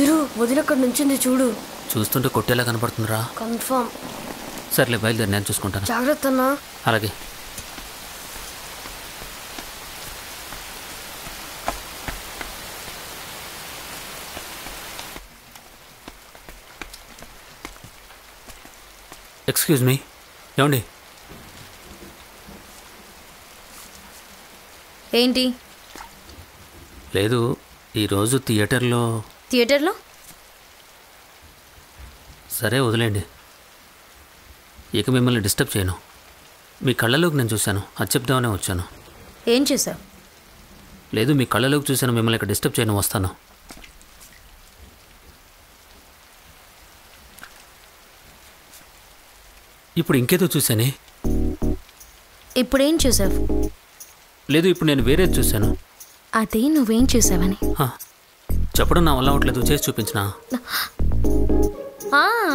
తిరు వదిన నుంచింది చూడు. చూస్తుంటే కొట్టేలా కనపడుతుందిరా. కన్ఫర్మ్ సర్లే బయలుదేరి నేను చూసుకుంటాను. జాగ్రత్త అన్నా. అలాగే. ఎక్స్క్యూజ్ మీ ఏమండి? ఏంటి? లేదు ఈరోజు థియేటర్లో థియేటర్లో? సరే వదిలేండి ఇక మిమ్మల్ని డిస్టర్బ్ చేయను. మీ కళ్ళలోకి నేను చూశాను. అది చెప్దామనే వచ్చాను. ఏం చేసావు లేదు మీ కళ్ళలోకి చూశాను. మిమ్మల్ని ఇక్కడ డిస్టర్బ్ చేయను వస్తాను. ఇప్పుడు ఇంకేదో చూశానే? ఇప్పుడేం చూసావు లేదు ఇప్పుడు నేను వేరేది చూశాను. అదే నువ్వేం చూసావని చెప్పడం నా వల్ల అవ్వట్లేదు. చేసి చూపించిన?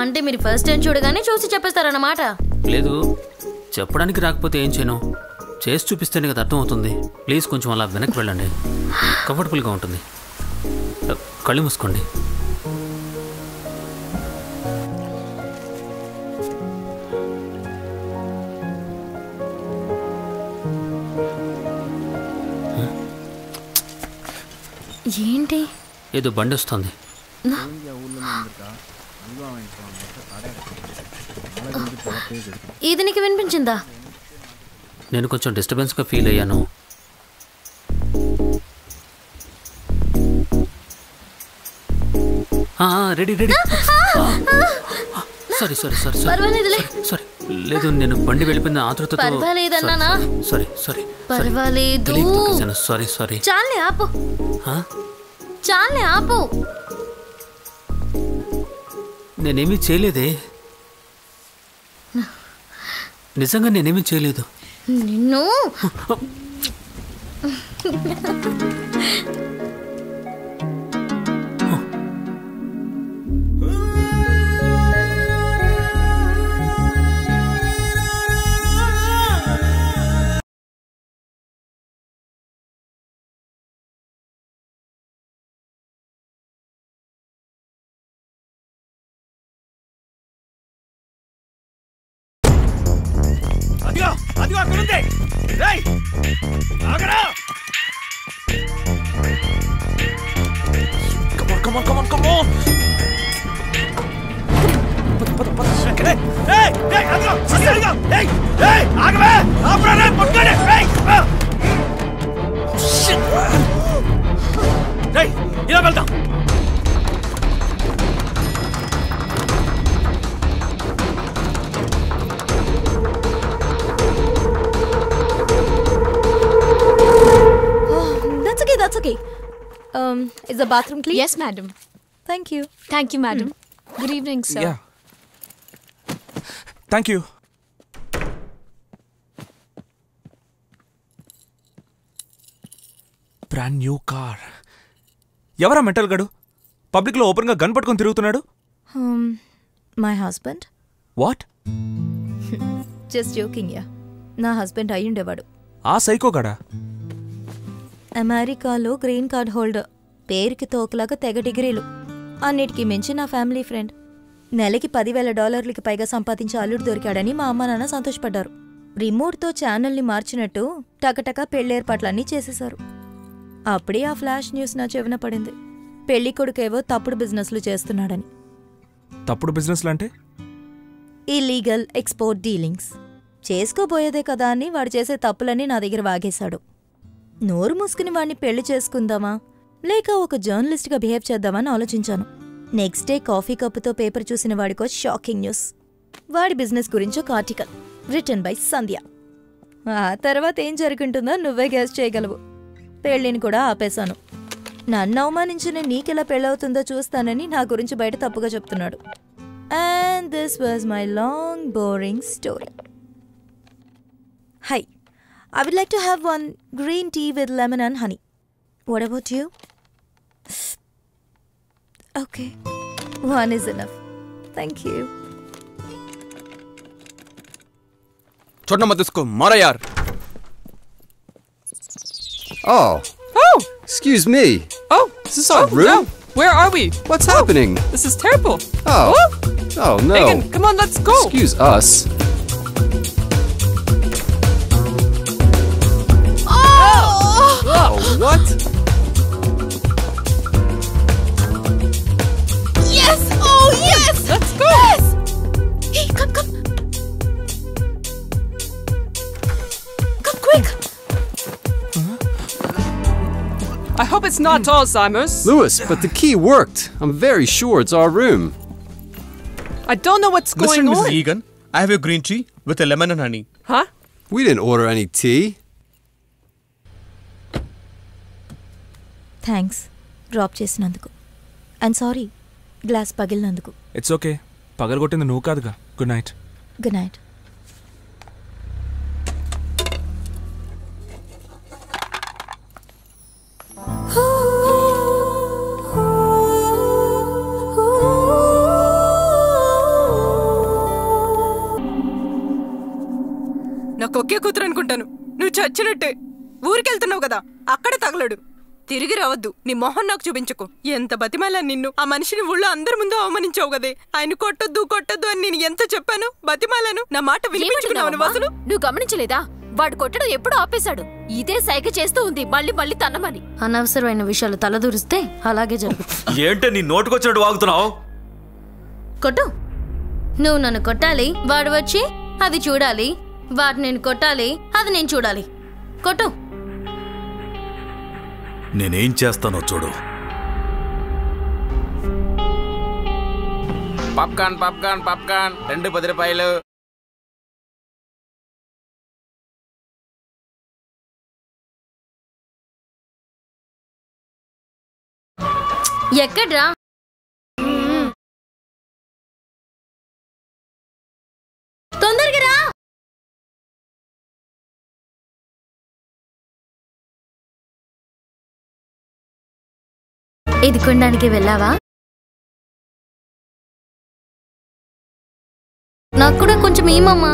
అంటే మీరు ఫస్ట్ టైం చూడగానే చూసి చెప్పేస్తారన్నమాట. లేదు. చెప్పడానికి రాకపోతే ఏం చేయను? చేసి చూపిస్తేనే కదా అర్థమవుతుంది. ప్లీజ్ కొంచెం అలా వెనక్కి వెళ్ళండి. కంఫర్టబుల్గా ఉంటుంది. కళ్ళు మూసుకోండి. ఏదో బండి వస్తుంది ఇది నీకు వినిపించిందా? నేను కొంచెం డిస్టర్బెన్స్గా ఫీల్ అయ్యాను. Ready ready. Sorry sorry sorry పర్వాలేదులే. సారీ లేదు నేను బండి వెళ్ళిపోయిన ఆతృతతో పర్వాలేదన్నానా? సారీ సారీ పర్వాలేదు. సారీ సారీ చాలే ఆపు? చాలే ఆపు. నేనేమీ చేయలేదే. నిజంగా నేనేమీ చేయలేదు. నిన్ను? అదిగో అదిగో అదిగో ఏయ్ ఏయ్ ఆగవే. ఆపరా రే పట్టుకోండి. ఏయ్ షిట్ రేయ్ ఇలా వెళ్దాం. Okay. Um, is the bathroom clean? Yes, madam. Thank you. Thank you, madam. Good evening, sir. Yeah. Thank you brand new car ఎవరా మెంటల్ గడు పబ్లిక్లో ఓపెన్గా గన్ పట్టుకొని తిరుగుతున్నాడు Um, my husband? What Just joking, yeah. నా husband అయి ఉండేవాడు ఆ సైకో గడా అమెరికాలో గ్రీన్ కార్డ్ హోల్డర్. పేరుకి తోకలాగా తెగ డిగ్రీలు. అన్నిటికీ మించి నా ఫ్యామిలీ ఫ్రెండ్. నెలకి పదివేల డాలర్లకి పైగా సంపాదించే అల్లుడు దొరికాడని మా అమ్మ నాన్న సంతోషపడ్డారు. రిమోట్తో ఛానల్ని మార్చినట్టు టకటక పెళ్ళేర్పాట్లన్నీ చేసేశారు. అప్పుడే ఆ ఫ్లాష్ న్యూస్ నా చెవిన పడింది. పెళ్ళి కొడుకేవో తప్పుడు బిజినెస్లు చేస్తున్నాడని. తప్పుడు బిజినెస్లు అంటే? Illegal export dealings. చేసుకోబోయేదే కదా అని వాడు చేసే తప్పులన్నీ నా దగ్గర వాగేశాడు. నోరు మూసుకుని వాడిని పెళ్ళి చేసుకుందామా? లేక ఒక జర్నలిస్ట్గా బిహేవ్ చేద్దామని ఆలోచించాను. నెక్స్ట్ డే కాఫీ కప్పుతో పేపర్ చూసిన వాడికో షాకింగ్ న్యూస్. వాడి బిజినెస్ గురించి ఒక ఆర్టికల్ రిటర్న్ బై సంధ్య. ఆ తర్వాత ఏం జరుగుంటుందో నువ్వే గ్యాస్ చేయగలవు. పెళ్ళిని కూడా ఆపేశాను. నన్ను అవమానించిన నీకెలా పెళ్ళవుతుందో చూస్తానని నా గురించి బయట తప్పుగా చెప్తున్నాడు. And this was my long boring story hi I would like to have one green tea with lemon and honey. What about you? Okay, one is enough. Thank you. छोड़ना मत इसको यार Oh. Oh. Excuse me. Oh. Is this our oh, room? No. Where are we? What's oh, happening? This is terrible. Oh. Oh, oh no. Megan, come on, let's go. Excuse us. I hope it's not Alzheimer's. Lewis, but the key worked. I'm very sure it's our room. I don't know what's Mr. going and Mrs. on. Egan, I have a green tea with a lemon and honey. Huh? We didn't order any tea. Thanks drop చేసినందుకు and sorry glass పగిలినందుకు it's okay పగలగొట్టింది నువ్వు కాదుగా good night good night నాకు ఒకే కూతురు అనుకుంటాను. నువ్వు చచ్చినట్టే. ఊరికెళ్తున్నావు కదా. అక్కడ తగలడు. తిరిగి రావద్దు. నీ మొహం నాకు చూపించకు. ఎంత బతిమాలా నిన్ను. ఆ మనిషిని ఊళ్ళో అందరి ముందు అవమానించావు కదే. ఆయన కొట్టొద్దు కొట్టొద్దు అని నేను ఎంత చెప్పాను? బతిమాలను? నా మాట వినిపించుకున్నావు నువ్వు అసలు? నువ్వు గమనించలేదా? వాడు కొట్టడం ఎప్పుడు ఆపేశాడు. ఇదే సైగ చేస్తూ ఉంది. మళ్ళీ మళ్ళీ తన్నమని. అనవసరమైన విషయాలు తలదూరిస్తే అలాగే జరుగుతుంది ఏంటే నీ నోటుకొచ్చినట్టు వాగుతున్నావు? కొట్టు. నువ్వు నన్ను కొట్టాలి వాడు వచ్చి అది చూడాలి వాడు నేను కొట్టాలి అది నేను చూడాలి. కొట్టు. నేనేం చేస్తానో చూడు. పాప్కార్న్ పాప్కార్న్ పాప్కార్న్ రెండు పది రూపాయలు. ఎక్కడ్రా? ఇది కొనడానికి వెళ్ళావా? నాకు కూడా కొంచెం ఏమమ్మా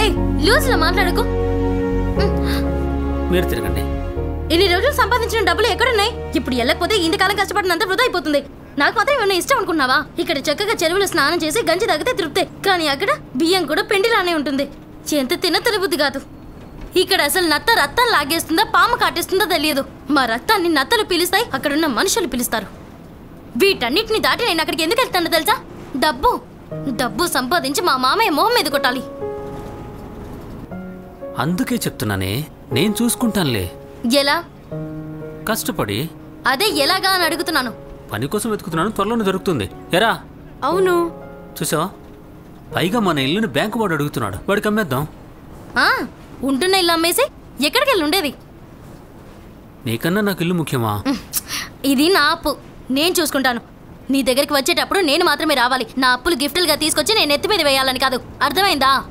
ఏ లూజ్లో మాట్లాడుకో మీరు తిరగండి. ఇన్ని రోజులు సంపాదించిన డబ్బులు ఎక్కడున్నాయి? ఇప్పుడు వెళ్ళకపోతే ఇంతకాలం కష్టపడినంత వృధా అయిపోతుంది. నాకు మాత్రం ఏమైనా ఇష్టం అనుకున్నావా? ఇక్కడ చక్కగా చెరువులో స్నానం చేసి గంజి తాగితే తృప్తే. కానీ అక్కడ బియ్యం కూడా పెండిలానే ఉంటుంది. ఎంత తిన్న తినబుద్ధి కాదు. ఇక్కడ అసలు నత్త రక్తం లాగేస్తుందా పాము కాటేస్తుందో తెలియదు. మా రక్తాన్ని నత్తలు పిలుస్తాయి అక్కడున్న మనుషులు పిలుస్తారు. వీటన్నిటిని దాటి నేను అక్కడికి ఎందుకు వెళ్తాను తెలుసా? డబ్బు. డబ్బు సంపాదించి మా మామయ్య మొహం మీద కొట్టాలి. అందుకే చెప్తున్నానే నేను చూసుకుంటానులే. ఎలా? కష్టపడి. అదే ఎలాగా అని అడుగుతున్నాను. పని కోసం వెతుకుతున్నాను త్వరలోనే దొరుకుతుంది. ఎరా. అవును. చూసావా? పైగా మన ఇల్లుని బ్యాంకు వాడు అడుగుతున్నాడు. వాడికి అమ్మేద్దాం. ఉంటున్న ఇల్లు అమ్మేసి ఎక్కడికి వెళ్ళి ఉండేది? నీకన్నా నాకు ఇల్లు ముఖ్యమా? ఇది నా అప్పు. నేను చూసుకుంటాను. నీ దగ్గరికి వచ్చేటప్పుడు నేను మాత్రమే రావాలి. నా అప్పులు గిఫ్టులుగా తీసుకొచ్చి నేను ఎత్తి మీద వేయాలని కాదు. అర్థమైందా?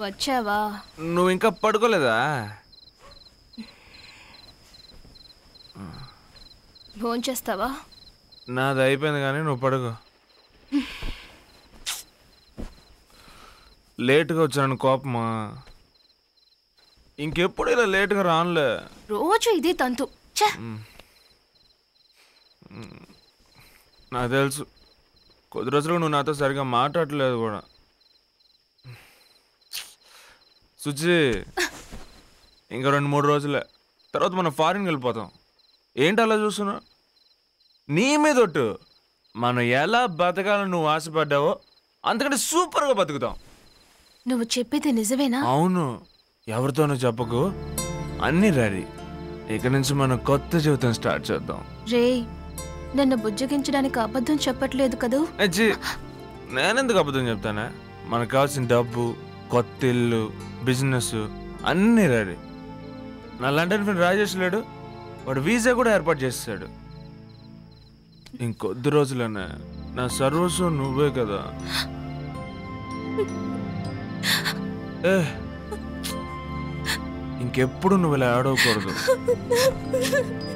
వచ్చావా? నువ్వు ఇంకా పడుకోలేదా? భోంచేస్తావా నాది అయిపోయింది కానీ నువ్వు పడుకో. లేట్గా వచ్చాను కోపమా? ఇంకెప్పుడు ఇలా లేట్గా రానులే. రోజు ఇదే తంతు. నాకు తెలుసు. కొద్ది రోజులుగా నువ్వు నాతో సరిగా మాట్లాడలేదు కూడా. సుచి ఇంకా రెండు మూడు రోజులే. తర్వాత మనం ఫారిన్కి వెళ్ళిపోతాం. ఏంటి అలా చూస్తున్నా నీ మీద ఒట్టు. మనం ఎలా బతకాలని నువ్వు ఆశపడ్డావో అంతకంటే సూపర్గా బతుకుతాం. నువ్వు చెప్పేది నిజమేనా? అవును. ఎవరితోనూ చెప్పకు. అన్నీ రెడీ. ఇక నుంచి మనం కొత్త జీవితం స్టార్ట్ చేద్దాం. రే నన్ను బుజ్జగించడానికి అబద్ధం చెప్పట్లేదు కదూ? నేనెందుకు అబద్ధం చెప్తానే? మనకు కావాల్సిన డబ్బు కొత్త ఇల్లు బిజినెస్ అన్నీ రెడీ. నా లండన్ ఫ్రెండ్ రాజేష్ లేడు. వాడు వీసా కూడా ఏర్పాటు చేస్తాడు ఇంకొద్ది రోజులనే నా సర్వస్వం నువ్వే కదా. ఏ ఇంకెప్పుడు నువ్వు ఇలా ఆడవకూడదు